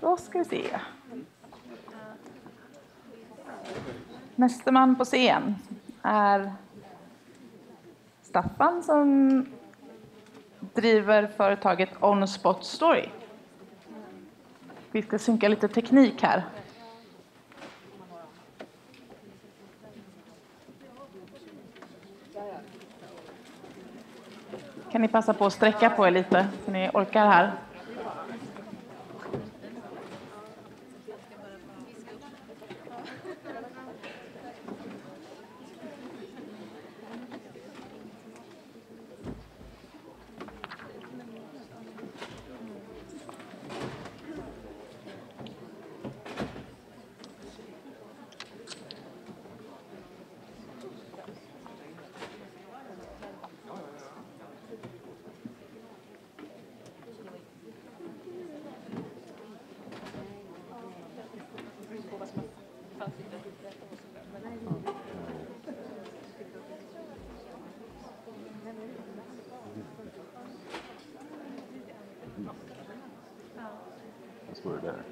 Då ska vi se. Nästa man på scen är Staffan som driver företaget On Spot Story. Vi ska synka lite teknik här. Kan ni passa på att sträcka på er lite så ni orkar här. Vad står det där?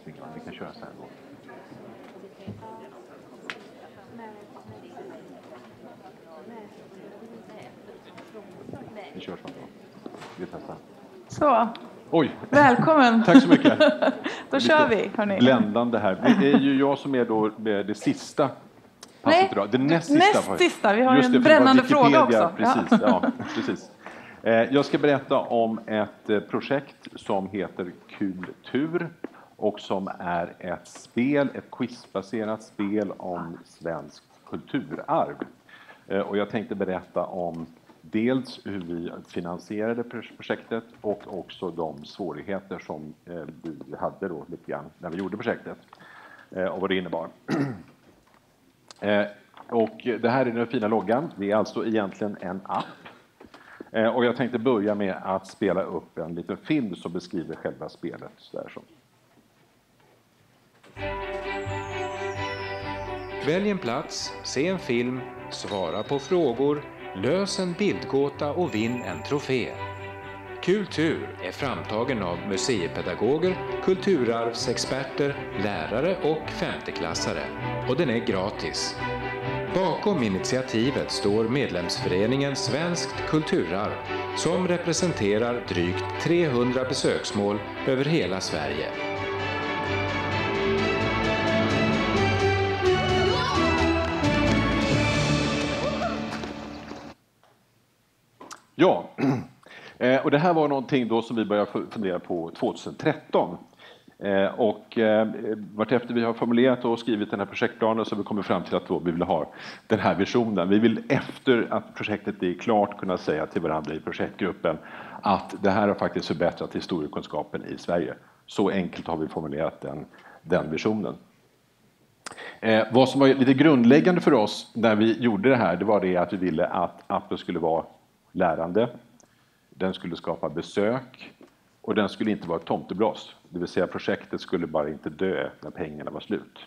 Springer man. Vi kan köra så här då. Vi kör så här då. Vi testar. Så, Oj, välkommen. tack så mycket. Då kör vi, hörni. Bländande här. Det är ju jag som är då det sista passet Nej, idag. Det näst näst sista. sista. Vi har Just en det, brännande fråga också. Precis, ja, precis. Eh, Jag ska berätta om ett eh, projekt som heter Kultur och som är ett spel, ett quizbaserat spel om svenskt kulturarv. Eh, Och jag tänkte berätta om dels hur vi finansierade projektet och också de svårigheter som eh, vi hade då lite grann när vi gjorde projektet eh, och vad det innebar. Eh, och det här är den fina loggan. Det är alltså egentligen en app. Och jag tänkte börja med att spela upp en liten film som beskriver själva spelet. Där. Välj en plats, se en film, svara på frågor, lös en bildgåta och vinn en trofé. Kultur är framtagen av museipedagoger, kulturarvsexperter, lärare och femteklassare och den är gratis. Bakom initiativet står medlemsföreningen Svenskt kulturarv som representerar drygt 300 besöksmål över hela Sverige. Ja, eh, och det här var någonting då som vi började fundera på 2013. Eh, och eh, vartefter vi har formulerat och skrivit den här projektplanen så har vi kommit fram till att då vi vill ha den här visionen. Vi vill efter att projektet är klart kunna säga till varandra i projektgruppen att det här har faktiskt förbättrat historiekunskapen i Sverige. Så enkelt har vi formulerat den, den visionen. Eh, vad som var lite grundläggande för oss när vi gjorde det här, det var det att vi ville att appen skulle vara lärande, den skulle skapa besök och den skulle inte vara ett tomtebloss. Det vill säga projektet skulle bara inte dö när pengarna var slut.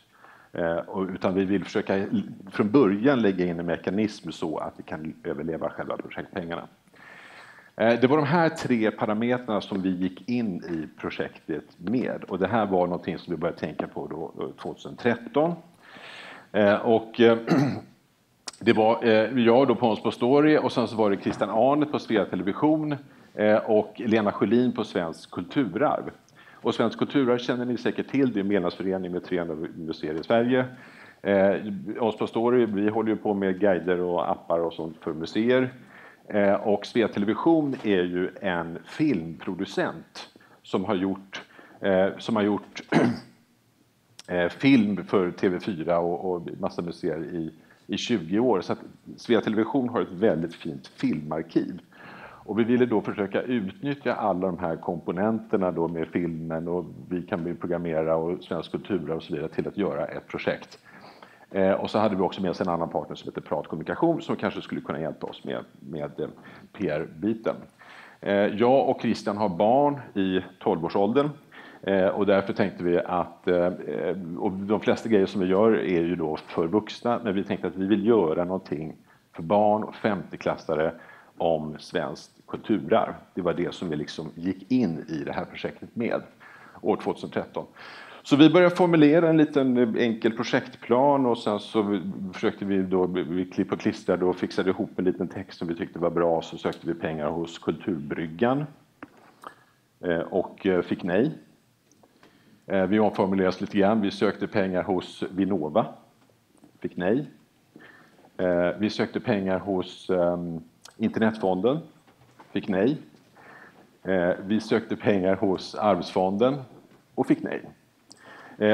Eh, utan vi vill försöka från början lägga in en mekanism så att vi kan överleva själva projektpengarna. Eh, det var de här tre parametrarna som vi gick in i projektet med och det här var någonting som vi började tänka på då, eh, 2013. Och det var eh, jag då på Måns på Story och sen så var det Christian Arnet på Svea Television eh, och Lena Sjölin på Svensk Kulturarv. Och Svensk Kulturarv känner ni säkert till, det är en medlemsförening med 300 museer i Sverige. Eh, oss på Story, vi håller ju på med guider och appar och sånt för museer. Eh, och Svea Television är ju en filmproducent som har gjort, eh, som har gjort eh, film för TV4 och, och massa museer i, i 20 år. Så att Svea Television har ett väldigt fint filmarkiv. Och vi ville då försöka utnyttja alla de här komponenterna då med filmen och vi kan programmera och svensk kultur och så vidare till att göra ett projekt. Eh, och så hade vi också med oss en annan partner som heter Prat Kommunikation som kanske skulle kunna hjälpa oss med, med eh, PR-biten. Eh, jag och Christian har barn i 12-årsåldern Eh, och därför tänkte vi att, eh, och de flesta grejer som vi gör är ju då för vuxna, men vi tänkte att vi vill göra någonting för barn och femteklassare om svenskt kulturarv. Det var det som vi liksom gick in i det här projektet med år 2013. Så vi började formulera en liten eh, enkel projektplan och sen så försökte vi då, vi klipp och klistrade och fixade ihop en liten text som vi tyckte var bra, så sökte vi pengar hos Kulturbryggan och fick nej. Eh, vi omformulerade oss lite grann, vi sökte pengar hos Vinnova, fick nej. Eh, vi sökte pengar hos ehm, Internetfonden, fick nej. Eh, vi sökte pengar hos Arvsfonden och fick nej.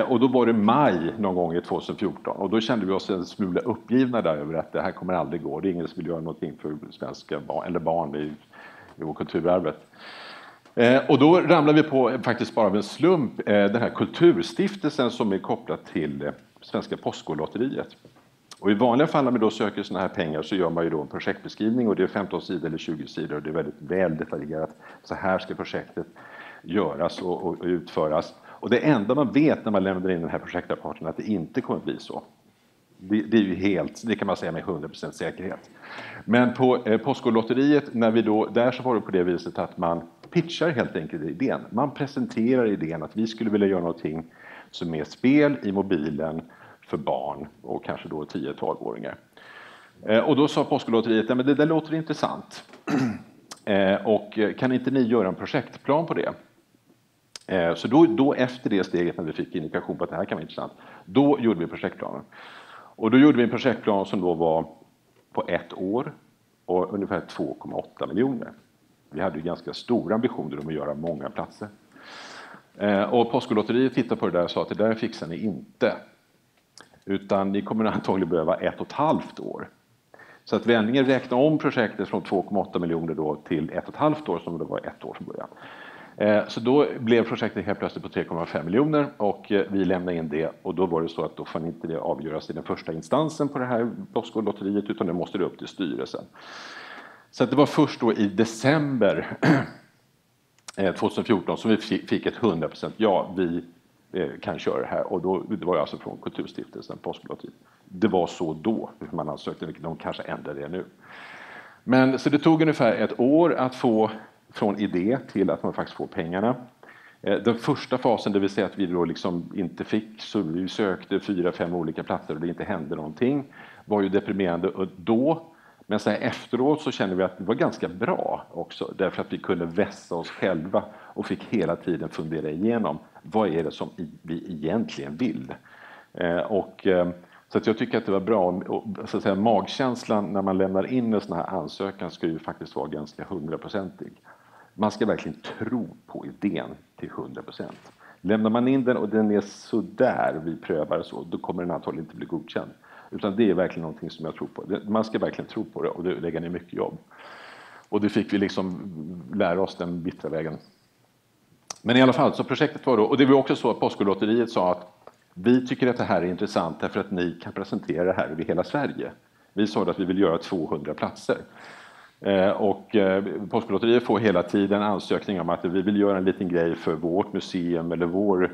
Och då var det maj någon gång i 2014 och då kände vi oss en smula uppgivna där över att det här kommer aldrig gå. Det är ingen som vill göra någonting för svenska barn, eller barn i, i kulturarvet. Eh, och då ramlar vi på, eh, faktiskt bara av en slump, eh, den här kulturstiftelsen som är kopplad till Svenska Postkodlotteriet. Och I vanliga fall när man då söker sådana här pengar så gör man ju då en projektbeskrivning och det är 15 sidor eller 20 sidor och det är väldigt väl detaljerat. Så här ska projektet göras och, och, och utföras. Och det enda man vet när man lämnar in den här projektrapporten är att det inte kommer att bli så. Det, det är ju helt, det kan man säga med 100% säkerhet. Men på eh, Postkodlotteriet, när vi då, där så var det på det viset att man pitchar helt enkelt idén. Man presenterar idén att vi skulle vilja göra någonting som är spel i mobilen för barn och kanske då 10-12-åringar. Eh, och då sa Postkodlotteriet, men det där låter intressant. Eh, och eh, kan inte ni göra en projektplan på det? Så då, då, efter det steget när vi fick indikation på att det här kan vara intressant, då gjorde vi projektplanen. Och då gjorde vi en projektplan som då var på ett år och ungefär 2,8 miljoner. Vi hade ju ganska stora ambitioner om att göra många platser. Eh, och Postkodlotteriet tittade på det där och sa att det där fixar ni inte. Utan ni kommer antagligen behöva ett och ett halvt år. Så att vändningen räknade om projektet från 2,8 miljoner då till ett och ett halvt år som det var ett år från början. Eh, så då blev projektet helt plötsligt på 3,5 miljoner och eh, vi lämnade in det och då var det så att då får inte det avgöras i den första instansen på det här Postkodlotteriet utan det måste det upp till styrelsen. Så det var först då i december eh, 2014 som vi fick ett 100% ja, vi eh, kan köra det här och då, det var alltså från Kulturstiftelsen, Postkodlotteriet. Det var så då man ansökte, de kanske ändrar det nu. Men så det tog ungefär ett år att få från idé till att man faktiskt får pengarna. Eh, den första fasen, det vill säga att vi då liksom inte fick, så vi sökte fyra, fem olika platser och det inte hände någonting, var ju deprimerande då. Men sen efteråt så kände vi att det var ganska bra också, därför att vi kunde vässa oss själva och fick hela tiden fundera igenom vad är det som vi egentligen vill? Eh, och, eh, så att jag tycker att det var bra, och, så att säga, magkänslan när man lämnar in en sån här ansökan ska ju faktiskt vara ganska hundraprocentig. Man ska verkligen tro på idén till 100 procent. Lämnar man in den och den är sådär, vi prövar så, då kommer den antagligen inte bli godkänd. Utan det är verkligen någonting som jag tror på. Man ska verkligen tro på det och lägga ner mycket jobb. Och det fick vi liksom lära oss den bittra vägen. Men i alla fall, så projektet var då, och det var också så att Postkodlotteriet sa att vi tycker att det här är intressant därför att ni kan presentera det här över hela Sverige. Vi sa att vi vill göra 200 platser. Eh, och eh, Postkodlotteriet får hela tiden ansökningar om att vi vill göra en liten grej för vårt museum eller vår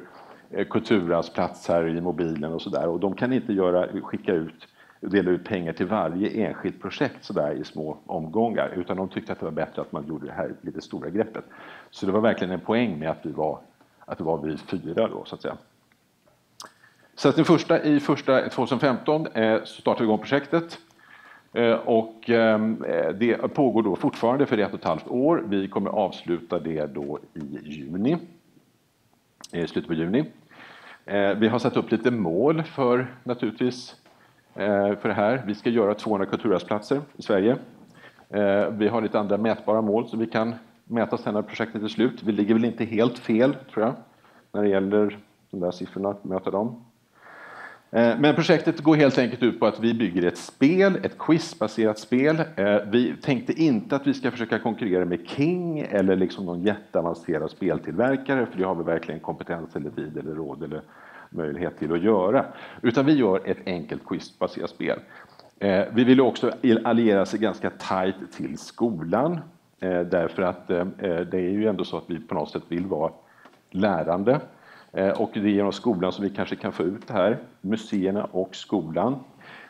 Eh, kulturarvsplatser här i mobilen och sådär. Och de kan inte göra, skicka ut, dela ut pengar till varje enskilt projekt sådär i små omgångar, utan de tyckte att det var bättre att man gjorde det här lite stora greppet. Så det var verkligen en poäng med att vi var, att det var vi fyra då, så att säga. Så att den första, i första 2015 eh, så startade vi igång projektet Eh, och eh, det pågår då fortfarande för ett och ett halvt år. Vi kommer avsluta det då i juni, i slutet på juni. Eh, vi har satt upp lite mål för naturligtvis eh, för det här. Vi ska göra 200 kulturarvsplatser i Sverige. Eh, vi har lite andra mätbara mål som vi kan mäta sen när projektet är slut. Vi ligger väl inte helt fel, tror jag, när det gäller de där siffrorna, möta dem. Eh, men projektet går helt enkelt ut på att vi bygger ett spel, ett quizbaserat spel. Eh, vi tänkte inte att vi ska försöka konkurrera med King eller liksom någon jätteavancerad speltillverkare, för det har vi verkligen kompetens eller tid eller råd eller möjlighet till att göra. Utan vi gör ett enkelt quizbaserat spel. Eh, vi vill också alliera sig ganska tajt till skolan därför att det är ju ändå så att vi på något sätt vill vara lärande. Eh, och det är genom skolan som vi kanske kan få ut det här, museerna och skolan.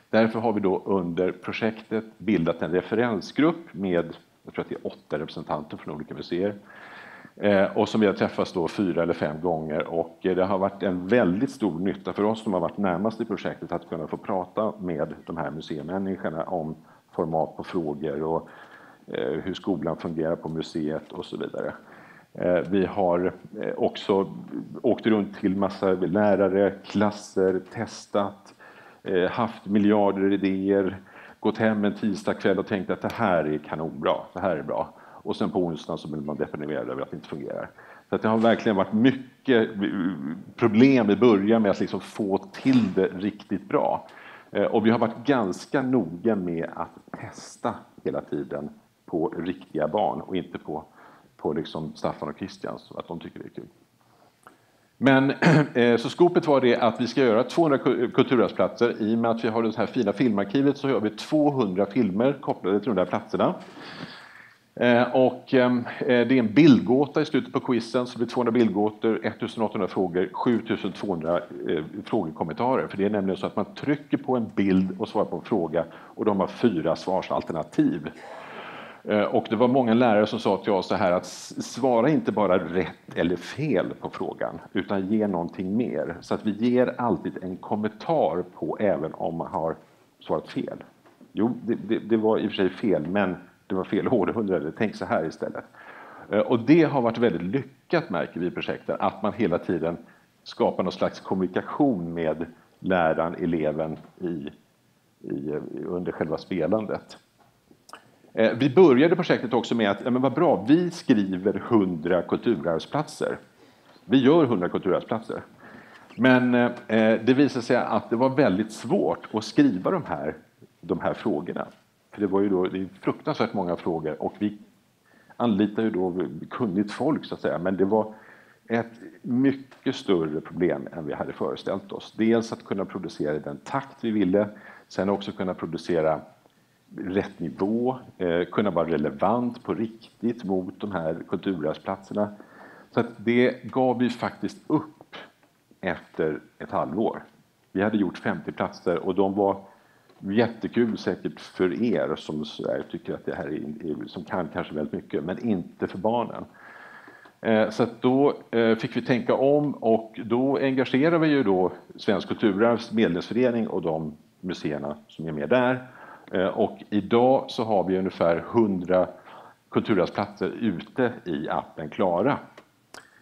Därför har vi då under projektet bildat en referensgrupp med, jag tror att det är åtta representanter från olika museer eh, och som vi har träffats då fyra eller fem gånger och eh, det har varit en väldigt stor nytta för oss som har varit närmast i projektet att kunna få prata med de här museimänniskorna om format på frågor och hur skolan fungerar på museet och så vidare. Eh, vi har eh, också åkt runt till massa lärare, klasser, testat, eh, haft miljarder idéer, gått hem en tisdagkväll och tänkt att det här är kanonbra, det här är bra och sen på onsdagen så blir man deprimerad över att det inte fungerar. Så det har verkligen varit mycket problem i början med att liksom få till det riktigt bra. Och vi har varit ganska noga med att testa hela tiden på riktiga barn och inte på, på liksom Staffan och Christian, så att de tycker det är kul. Men eh, så skopet var det att vi ska göra 200 kulturarvsplatser. I och med att vi har det här fina filmarkivet så gör vi 200 filmer kopplade till de där platserna. Eh, och eh, eh, det är en bildgåta i slutet på quizen, så det blir 200 bildgåtor, 1800 frågor, 7200 eh, frågekommentarer. För det är nämligen så att man trycker på en bild och svarar på en fråga och de har fyra svarsalternativ. Eh, och det var många lärare som sa till oss så här att svara inte bara rätt eller fel på frågan, utan ge någonting mer. Så att vi ger alltid en kommentar på även om man har svarat fel. Jo, det, det, det var i och för sig fel, men det var fel århundrade, tänk så här istället. Eh, och det har varit väldigt lyckat märker vi i projekten, att man hela tiden skapar någon slags kommunikation med läraren, eleven i, i, under själva spelandet. Eh, vi började projektet också med att, ja men vad bra, vi skriver 100 kulturarvsplatser. Vi gör 100 kulturarvsplatser. Men eh, eh, det visade sig att det var väldigt svårt att skriva de här, de här frågorna. För det var ju då, det är fruktansvärt många frågor och vi anlitar ju då kunnigt folk så att säga, men det var ett mycket större problem än vi hade föreställt oss. Dels att kunna producera i den takt vi ville, sen också kunna producera rätt nivå, eh, kunna vara relevant på riktigt mot de här kulturarvsplatserna. Så att det gav vi faktiskt upp efter ett halvår. Vi hade gjort 50 platser och de var jättekul säkert för er som tycker att det här är, som kan kanske väldigt mycket, men inte för barnen. Eh, så då eh, fick vi tänka om och då engagerade vi ju då Svensk kulturarvs medlemsförening och de museerna som är med där. Eh, och idag så har vi ungefär 100 kulturarvsplatser ute i appen Klara.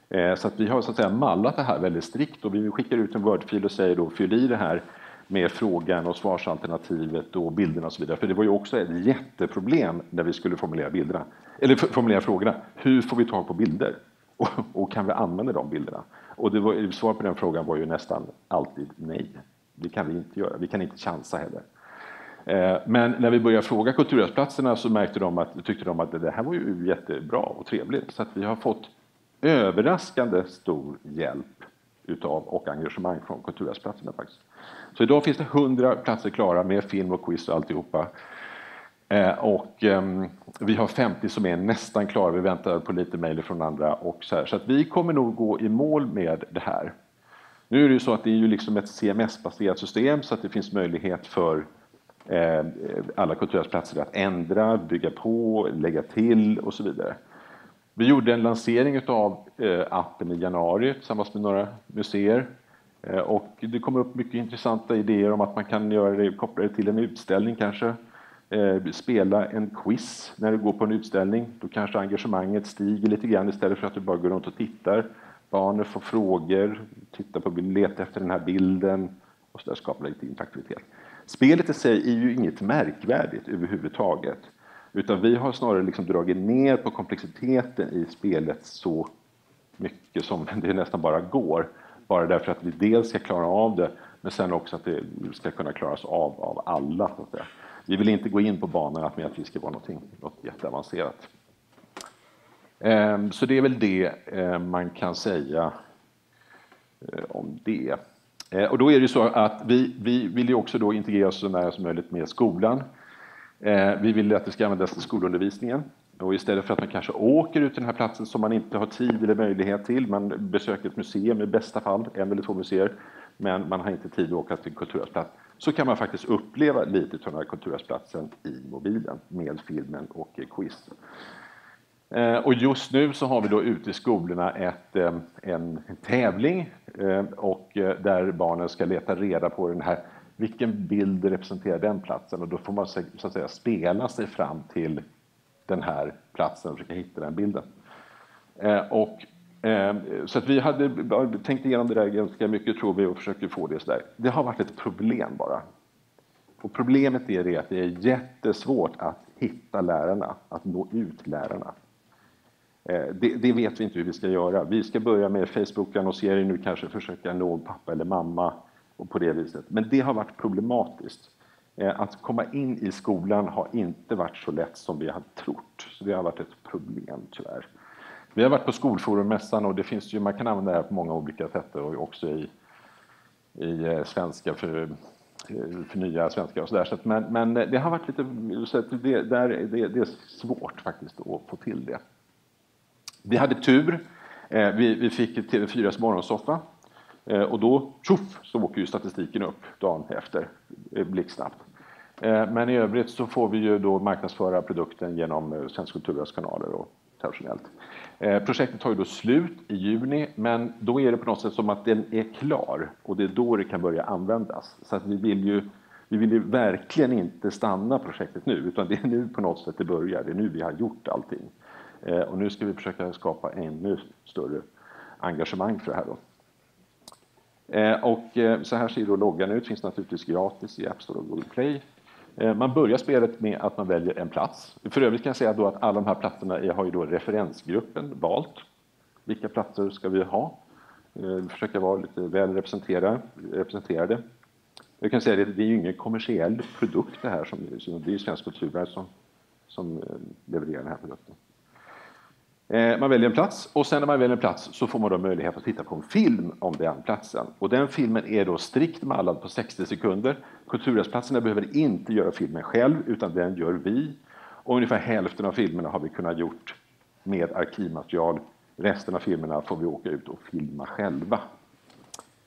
Eh, så att vi har så att säga mallat det här väldigt strikt och vi skickar ut en Word-fil och säger då fyll i det här med frågan och svarsalternativet och bilderna och så vidare. För det var ju också ett jätteproblem när vi skulle formulera bilderna, eller formulera frågorna. Hur får vi tag på bilder? Och, och kan vi använda de bilderna? Och det var, svar på den frågan var ju nästan alltid nej. Det kan vi inte göra. Vi kan inte chansa heller. Eh, men när vi började fråga kulturarvsplatserna så märkte de att, tyckte de att det här var ju jättebra och trevligt. Så att vi har fått överraskande stor hjälp utav och engagemang från kulturarvsplatserna faktiskt. Så idag finns det 100 platser klara med film och quiz och alltihopa. Eh, och ehm, vi har 50 som är nästan klara, vi väntar på lite mejl från andra. Och så här. så att vi kommer nog gå i mål med det här. Nu är det ju så att det är ju liksom ett CMS-baserat system så att det finns möjlighet för Eh, alla kulturarvsplatser att ändra, bygga på, lägga till och så vidare. Vi gjorde en lansering av eh, appen i januari tillsammans med några museer. Eh, och det kom upp mycket intressanta idéer om att man kan göra det, koppla det till en utställning kanske. Spela en quiz när du går på en utställning. Då kanske engagemanget stiger lite grann istället för att du bara går runt och tittar. Barnen får frågor, tittar på, letar efter den här bilden och så där skapar lite interaktivitet. Spelet i sig är ju inget märkvärdigt överhuvudtaget. Utan vi har snarare liksom dragit ner på komplexiteten i spelet så mycket som det nästan bara går. Bara därför att vi dels ska klara av det, men sen också att det ska kunna klaras av av alla. Vi vill inte gå in på banan med att vi ska vara någonting, något jätteavancerat. Ehm, så det är väl det ehm, man kan säga eh, om det. Eh, och då är det så att vi, vi vill ju också då integrera oss så nära som möjligt med skolan. Eh, vi vill att det ska användas till skolundervisningen. Och istället för att man kanske åker ut till den här platsen som man inte har tid eller möjlighet till, man besöker ett museum i bästa fall, en eller två museer, men man har inte tid att åka till kulturarvsplats, så kan man faktiskt uppleva lite av den här kulturarvsplatsen i mobilen med filmen och quiz. Eh, och just nu så har vi då ute i skolorna ett, eh, en tävling eh, och där barnen ska leta reda på den här, vilken bild representerar den platsen? Och då får man så att säga spela sig fram till den här platsen och försöka hitta den bilden. Och, så att vi hade tänkt igenom det där ganska mycket tror vi och försöker få det sådär. Det har varit ett problem bara. Och problemet är det att det är jättesvårt att hitta lärarna, att nå ut lärarna. Eh, det, det, vet vi inte hur vi ska göra. Vi ska börja med Facebook-annonsering nu, kanske försöka nå pappa eller mamma och på det viset. Men det har varit problematiskt. Eh, att komma in i skolan har inte varit så lätt som vi hade trott. Så det har varit ett problem tyvärr. Vi har varit på Skolforummässan och det finns ju, man kan använda det här på många olika sätt och också i, i eh, svenska för, för nya svenskar och sådär. Så men, men det har varit lite, så det, där, det, det är svårt faktiskt att få till det. Vi hade tur. Eh, vi, vi fick TV4s morgonsoffa eh, och då tjoff, så åker ju statistiken upp dagen efter blixtsnabbt. Eh, men i övrigt så får vi ju då marknadsföra produkten genom Svensk Kulturas kanaler och traditionellt. Projektet tar ju då slut i juni, men då är det på något sätt som att den är klar och det är då det kan börja användas. Så att vi vill ju vi vill ju verkligen inte stanna projektet nu, utan det är nu på något sätt det börjar. Det är nu vi har gjort allting. Eh, och nu ska vi försöka skapa ännu större engagemang för det här. Då. Eh, och eh, så här ser då loggan ut, finns naturligtvis gratis i App Store och Google Play. Man börjar spelet med att man väljer en plats. För övrigt kan jag säga då att alla de här platserna har ju då referensgruppen valt. Vilka platser ska vi ha? Vi försöker vara lite väl representerade. Jag kan säga att det är ju ingen kommersiell produkt det här, som, det är ju Svensk kulturvärld som, som levererar den här produkten. Eh, man väljer en plats och sen när man väljer en plats så får man då möjlighet att titta på en film om den platsen. Och den filmen är då strikt mallad på 60 sekunder. Kulturarvsplatserna behöver inte göra filmen själv utan den gör vi. Och ungefär hälften av filmerna har vi kunnat gjort med arkivmaterial. Resten av filmerna får vi åka ut och filma själva.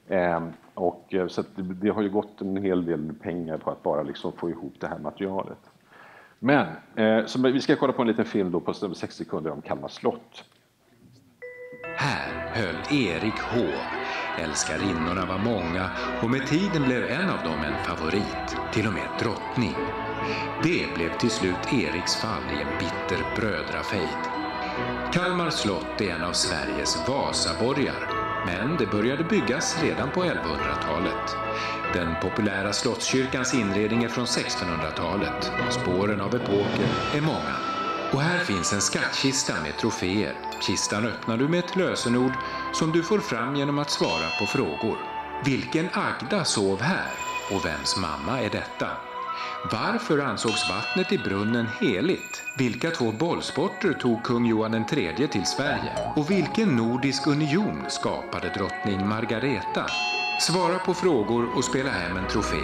Ehm, och, eh, så det, det, har ju gått en hel del pengar på att bara liksom få ihop det här materialet. Men eh, så vi ska kolla på en liten film då på 6 sekunder om Kalmar slott. Här höll Erik hov. Älskarinnorna var många och med tiden blev en av dem en favorit, till och med drottning. Det blev till slut Eriks fall i en bitter brödrafejd. Kalmar slott är en av Sveriges Vasaborgar, men det började byggas redan på 1100-talet. Den populära slottskyrkans inredning är från 1600-talet. Spåren av epoker är många. Och här finns en skattkista med troféer. Kistan öppnar du med ett lösenord som du får fram genom att svara på frågor. Vilken Agda sov här? Och vems mamma är detta? Varför ansågs vattnet i brunnen heligt? Vilka två bollsporter tog kung Johan III till Sverige? Och vilken nordisk union skapade drottning Margareta? Svara på frågor och spela hem en trofé.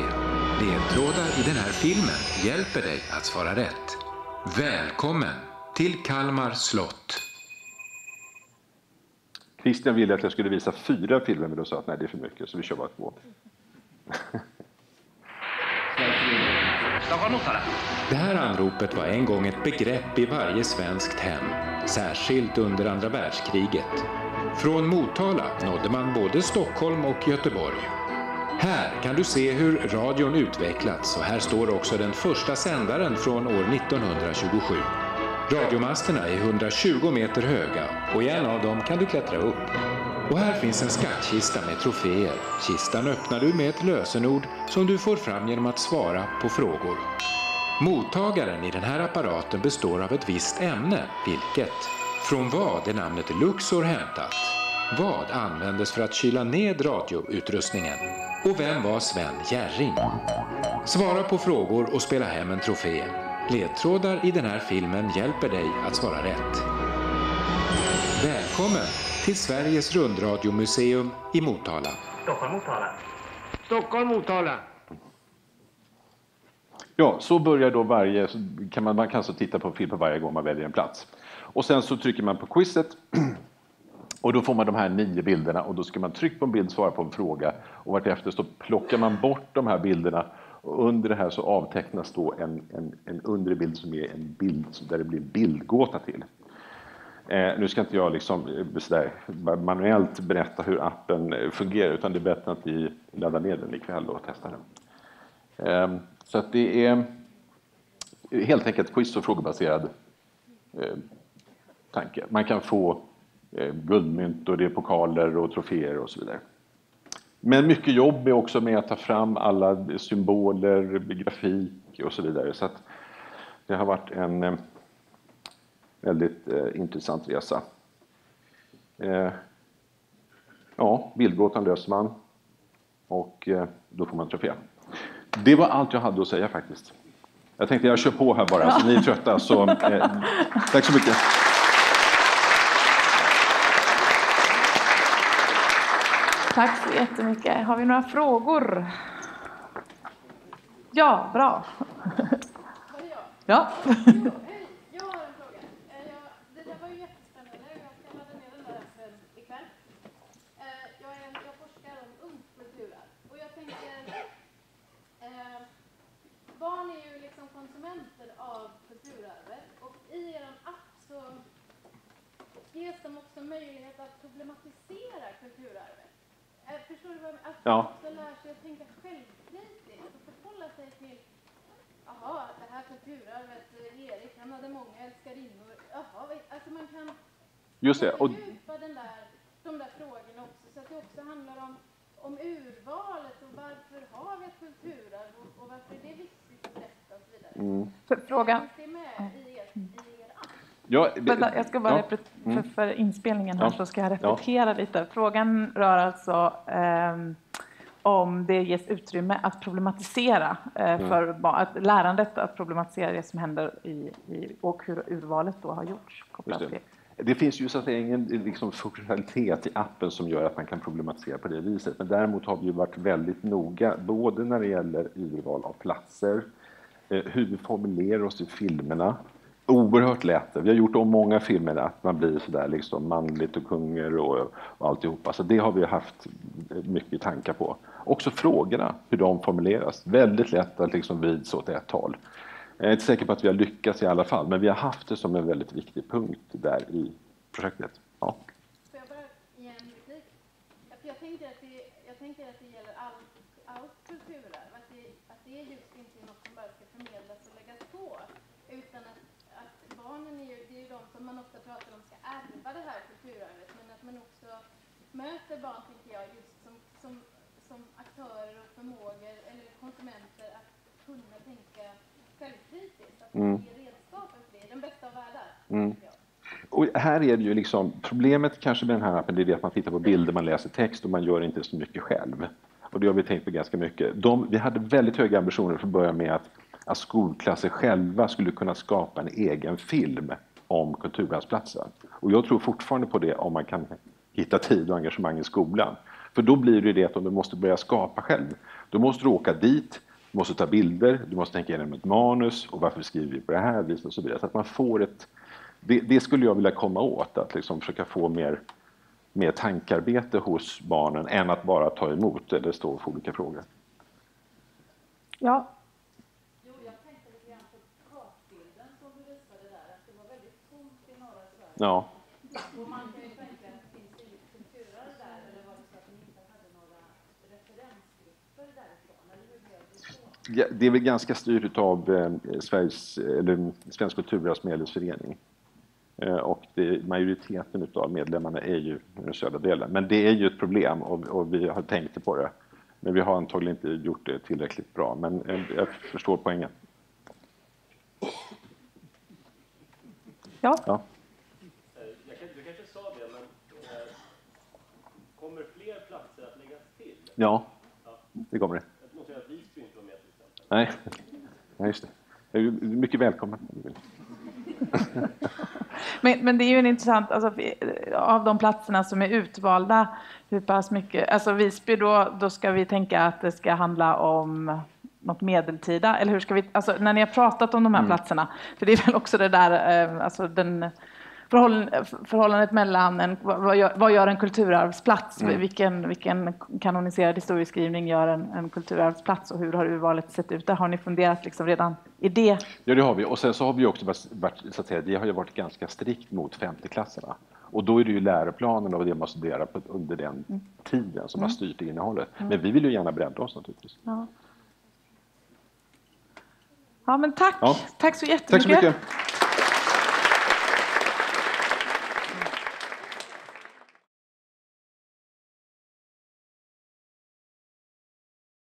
Ledtrådar i den här filmen hjälper dig att svara rätt. Välkommen till Kalmar slott. Christian ville att jag skulle visa fyra filmer, men då sa att nej, det är för mycket, så vi kör bara två. Det här anropet var en gång ett begrepp i varje svenskt hem, särskilt under andra världskriget. Från Motala nådde man både Stockholm och Göteborg. Här kan du se hur radion utvecklats och här står också den första sändaren från år 1927. Radiomasterna är 120 meter höga och i en av dem kan du klättra upp. Och här finns en skattkista med troféer. Kistan öppnar du med ett lösenord som du får fram genom att svara på frågor. Mottagaren i den här apparaten består av ett visst ämne, vilket från vad är namnet Luxor hämtat? Vad användes för att kyla ned radioutrustningen? Och vem var Sven Jerring? Svara på frågor och spela hem en trofé. Ledtrådar i den här filmen hjälper dig att svara rätt. Välkommen till Sveriges rundradiomuseum i Motala. Stockholm, Motala. Stockholm, Motala. Ja, så börjar då varje, kan man, man kan alltså titta på en film på varje gång man väljer en plats. Och sen så trycker man på quizet och då får man de här nio bilderna och då ska man trycka på en bild, svara på en fråga och vartefter så plockar man bort de här bilderna och under det här så avtecknas då en, en, en undre bild som är en bild där det blir en bildgåta till. Eh, nu ska inte jag liksom, eh, sådär, manuellt berätta hur appen eh, fungerar utan det är bättre att vi laddar ner den ikväll och testar den. Eh, så att det är eh, helt enkelt quiz och frågebaserad eh, tanke. Man kan få eh, guldmynt och det är pokaler och troféer och så vidare. Men mycket jobb är också med att ta fram alla symboler, grafik och så vidare. Så att det har varit en eh, väldigt eh, intressant resa. Eh, ja, bildgåtan löser man och eh, då får man trofé. Det var allt jag hade att säga faktiskt. Jag tänkte jag kör på här bara, så ni är trötta. Så, eh, tack så mycket. Tack så jättemycket. Har vi några frågor? Ja, bra. Ja. Jag har en fråga. Eh, jag, det där var ju jättespännande och jag ska ladda ner den där appen ikväll. Eh, Jag, är, jag forskar om ungt kulturarv och jag tänker eh, barn är ju liksom konsumenter av kulturarvet och i er app så ges de också möjlighet att problematisera kulturarvet. Eh, Förstår du vad jag menar? Att Ja. de också lär sig att tänka självkritiskt och förhålla sig till Jaha, det här kulturarvet, eh, Erik, han hade många älskarinnor. Jaha, alltså man kan Just det. Och, fördjupa den där, de där frågorna också, så att det också handlar om, om urvalet och varför har vi ett kulturarv och, och varför är det viktigt mm, För frågan, det ja, vänta, jag ska bara ja, repet- mm. för, för inspelningen här Ja. så ska jag repetera lite. Frågan rör alltså ehm, om det ges utrymme att problematisera eh, Mm. för att lärandet att problematisera det som händer i, i, och hur urvalet då har gjorts kopplat Just till det. Det finns ju så att ingen liksom, funktionalitet i appen som gör att man kan problematisera på det viset. Men däremot har vi ju varit väldigt noga, både när det gäller urval av platser, eh, Eh, hur vi formulerar oss i filmerna. Oerhört lätt. Vi har gjort om många filmer att man blir sådär liksom manligt och kunger och, och alltihopa. Så det har vi haft mycket tankar på. Också frågorna, hur de formuleras. Väldigt lätt att liksom vrids åt ett håll. Jag är inte säker på att vi har lyckats i alla fall, men vi har haft det som en väldigt viktig punkt där i projektet. Ja. Får jag bara ge en replik? Jag tänker att det, jag tänker att det gäller allt, all kultur, att det, att det är just förmedlas och läggas på, utan att, att barnen är ju, det är ju de som man ofta pratar om ska ärva det här kulturarvet, men att man också möter barn, tänker jag, just som, som, som aktörer och förmågor, eller konsumenter, att kunna tänka självkritiskt, att Mm. ger redskapen för det, i den bästa av världar, Mm. Och här är det ju liksom, problemet kanske med den här appen det är det att man tittar på bilder, man läser text och man gör inte så mycket själv. Och det har vi tänkt på ganska mycket. De, vi hade väldigt höga ambitioner från början med att, att skolklasser själva skulle kunna skapa en egen film om kulturarvsplatsen. Och jag tror fortfarande på det om man kan hitta tid och engagemang i skolan. För då blir det det att om du måste börja skapa själv, då måste du åka dit, du måste ta bilder, du måste tänka igenom ett manus och varför skriver vi på det här viset och så vidare. Så att man får ett det, det skulle jag vilja komma åt, att liksom försöka få mer, mer tankarbete hos barnen än att bara ta emot eller stå för olika frågor. Ja, Jo, jag tänkte lite grann på kartbilden som du visade där, att det var väldigt tomt i norra Sverige. Ja, Och man kan ju tänka, finns det inget kulturarv där, eller var det så att ni inte hade några referensgrupper därifrån, eller hur blev det så? Ja, det är väl ganska styrt av eh, Sveriges, eller Svensk kulturarvs medlemsförening. Eh, och det, majoriteten av medlemmarna är ju i den södra delen. Men det är ju ett problem och, och vi har tänkt på det. Men vi har antagligen inte gjort det tillräckligt bra. Men eh, jag förstår poängen. ja. Ja. Eh, Jag kan, du kanske sa det, men eh, kommer fler platser att läggas till? Ja, det kommer det. Nej, Nej just det. Jag är mycket välkommen du. Men, men det är ju en intressant, alltså, av de platserna som är utvalda, hur pass mycket, alltså Visby då, då ska vi tänka att det ska handla om något medeltida, eller hur ska vi, alltså när ni har pratat om de här platserna, för det är väl också det där, eh, alltså den förhållandet mellan en, vad, gör, vad gör en kulturarvsplats, vilken, vilken kanoniserad historieskrivning gör en, en kulturarvsplats och hur har urvalet sett ut? Där har ni funderat liksom redan i det? Ja, det har vi. Och sen så har vi också varit- så att säga, det har ju varit ganska strikt mot femteklasserna. Och då är det ju läroplanen och det man studerar på, under den tiden som har styrt innehållet. Men vi vill ju gärna bredda oss naturligtvis. Ja. Ja, men tack. Ja. Tack så Tack så jättemycket. mycket.